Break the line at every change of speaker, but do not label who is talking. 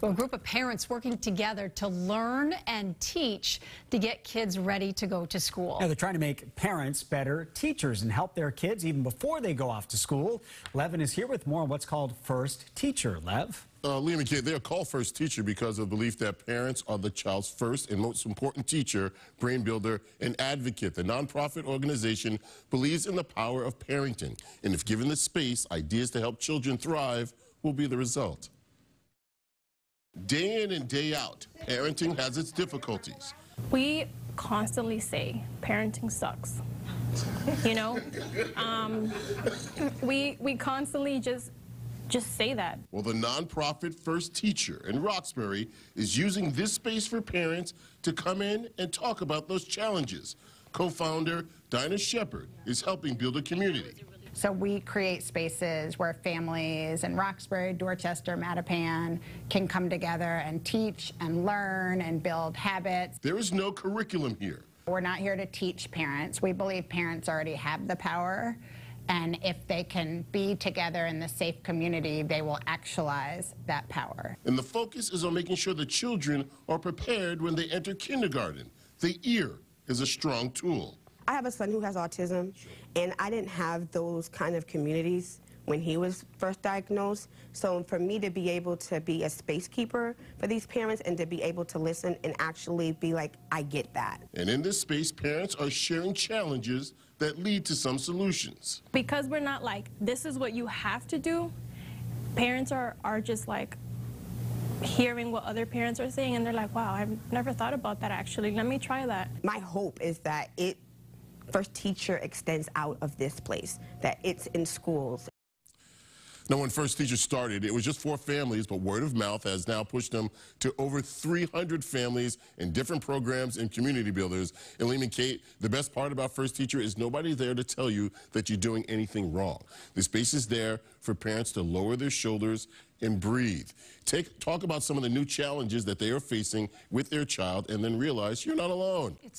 A group of parents working together to learn and teach to get kids ready to go to school.
Now they're trying to make parents better teachers and help their kids even before they go off to school. Levan is here with more on what's called First Teacher. Lev?
Uh, Liam and Kate, they are called first teacher because of the belief that parents are the child's first and most important teacher, brain builder, and advocate. The nonprofit organization believes in the power of parenting, and if given the space, ideas to help children thrive will be the result. Day in and day out, parenting has its difficulties.
We constantly say parenting sucks. You know, um, we we constantly just just say that.
Well, the nonprofit First Teacher in Roxbury is using this space for parents to come in and talk about those challenges. Co-founder Dinah Shepherd is helping build a community.
So we create spaces where families in Roxbury, Dorchester, Mattapan can come together and teach and learn and build habits.
There is no curriculum here.
We're not here to teach parents. We believe parents already have the power. And if they can be together in the safe community, they will actualize that power.
And the focus is on making sure the children are prepared when they enter kindergarten. The ear is a strong tool.
I have a son who has autism, and I didn't have those kind of communities when he was first diagnosed. So for me to be able to be a space keeper for these parents and to be able to listen and actually be like, I get that.
And in this space, parents are sharing challenges that lead to some solutions.
Because we're not like, this is what you have to do, parents are, are just like hearing what other parents are saying and they're like, wow, I've never thought about that actually. Let me try that.
My hope is that it first teacher extends out of this place, that it's in schools.
Now, when First Teacher started, it was just four families, but word of mouth has now pushed them to over 300 families in different programs and community builders. And Liam and Kate, the best part about First Teacher is nobody there to tell you that you're doing anything wrong. The space is there for parents to lower their shoulders and breathe. Take, talk about some of the new challenges that they are facing with their child and then realize you're not alone.
It's